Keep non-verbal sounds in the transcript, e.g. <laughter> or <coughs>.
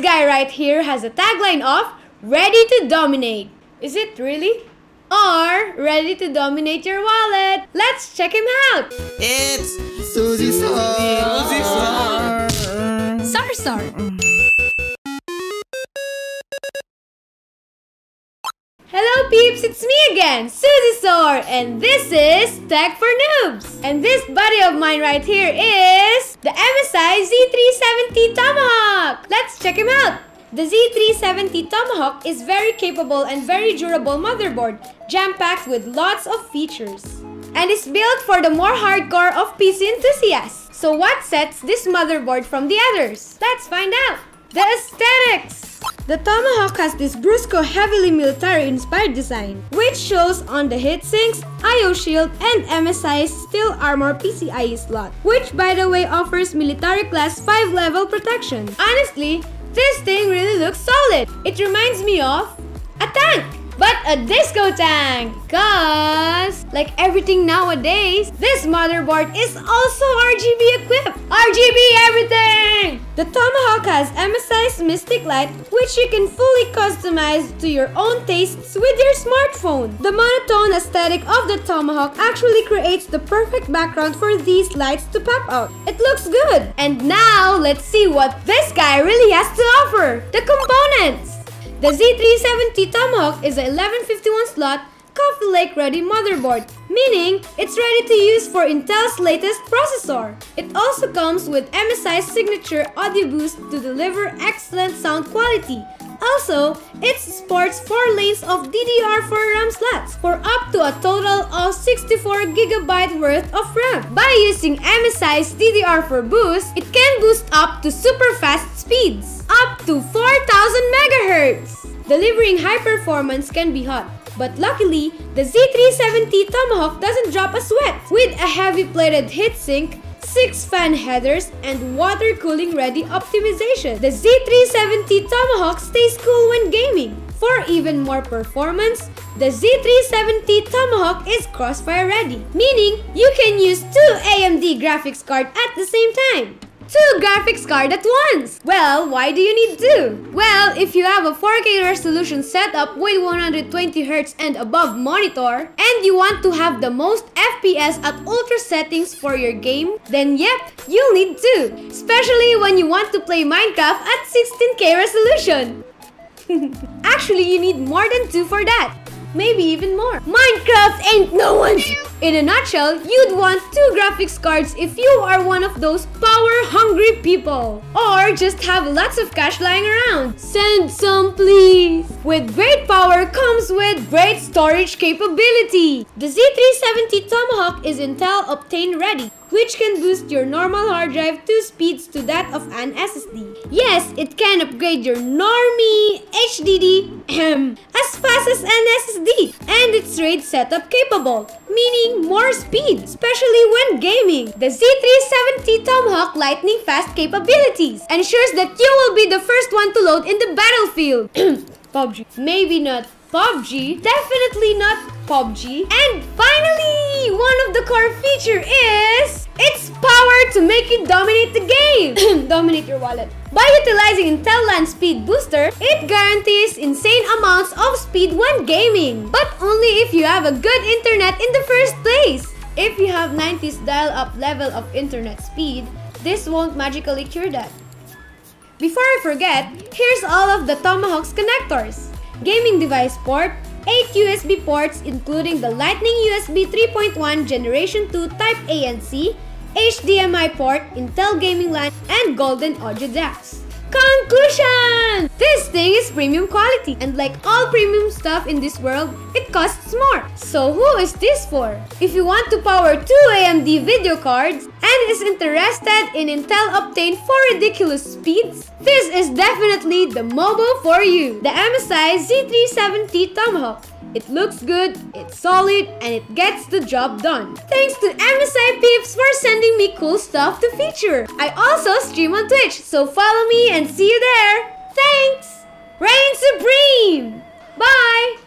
This guy right here has a tagline of Ready to Dominate. Is it really? Or ready to dominate your wallet? Let's check him out! It's Suzzysaur. Suzy Sar. Sar Sar. Hello peeps, it's me again, Suzzysaur, and this is Tech for Noobs. And this buddy of mine right here is the MSI Z370 Tomahawk. Check him out. The Z370 Tomahawk is very capable and very durable motherboard, jam-packed with lots of features. And is built for the more hardcore of PC enthusiasts. So what sets this motherboard from the others? Let's find out. The aesthetics! The Tomahawk has this Brusco heavily military-inspired design, which shows on the heatsinks, IO shield, and MSI's Steel Armor PCIe slot, which by the way offers military class 5 level protection. Honestly, this thing really looks solid. It reminds me of a tank, but a disco tank. Cause, like everything nowadays, this motherboard is also RGB equipped. RGB everything! The Tomahawk has MSI's Mystic Light, which you can fully customize to your own tastes with your smartphone. The monotone aesthetic of the Tomahawk actually creates the perfect background for these lights to pop out. It looks good! And now, let's see what this guy really has to offer! The components! The Z370 Tomahawk is a 1151 slot Coffee Lake ready motherboard, meaning it's ready to use for Intel's latest processor. It also comes with MSI's signature audio boost to deliver excellent sound quality. Also, it sports 4 lanes of DDR4 RAM slots for up to a total of 64GB worth of RAM. By using MSI's DDR4 boost, it can boost up to super fast speeds, up to 4000 MHz. Delivering high performance can be hot, but luckily, the Z370 Tomahawk doesn't drop a sweat. With a heavy plated heatsink, 6 fan headers, and water cooling ready optimization, the Z370 Tomahawk stays cool when gaming. For even more performance, the Z370 Tomahawk is crossfire ready, meaning you can use two AMD graphics card at the same time two graphics card at once. Well, why do you need two? Well, if you have a 4K resolution setup with 120Hz and above monitor, and you want to have the most FPS at ultra settings for your game, then yep, you'll need two. Especially when you want to play Minecraft at 16K resolution. <laughs> Actually, you need more than two for that maybe even more. Minecraft ain't no one's! In a nutshell, you'd want two graphics cards if you are one of those power-hungry people. Or just have lots of cash lying around. Send some please! With great power comes with great storage capability. The Z370 Tomahawk is Intel Optane ready which can boost your normal hard drive two speeds to that of an SSD. Yes, it can upgrade your normie HDD <clears throat> as fast as an SSD and it's RAID setup capable, meaning more speed, especially when gaming. The Z370 Tomahawk lightning fast capabilities ensures that you will be the first one to load in the battlefield. <clears throat> PUBG. Maybe not PUBG, definitely not PUBG. And finally, one of the core feature is its power to make you dominate the game. <coughs> dominate your wallet. By utilizing Intel LAN Speed Booster, it guarantees insane amounts of speed when gaming. But only if you have a good internet in the first place. If you have 90s dial-up level of internet speed, this won't magically cure that. Before I forget, here's all of the Tomahawk's connectors gaming device port, 8 USB ports including the Lightning USB 3.1 Generation 2 Type A and C, HDMI port, Intel Gaming LAN, and Golden Audio DACs. Conclusion! This thing is premium quality and like all premium stuff in this world, it costs more. So who is this for? If you want to power two AMD video cards and is interested in Intel Optane for ridiculous speeds, this is definitely the MOBO for you. The MSI Z370 Tomahawk it looks good, it's solid, and it gets the job done. Thanks to MSI Peeps for sending me cool stuff to feature. I also stream on Twitch, so follow me and see you there. Thanks! Reign Supreme! Bye!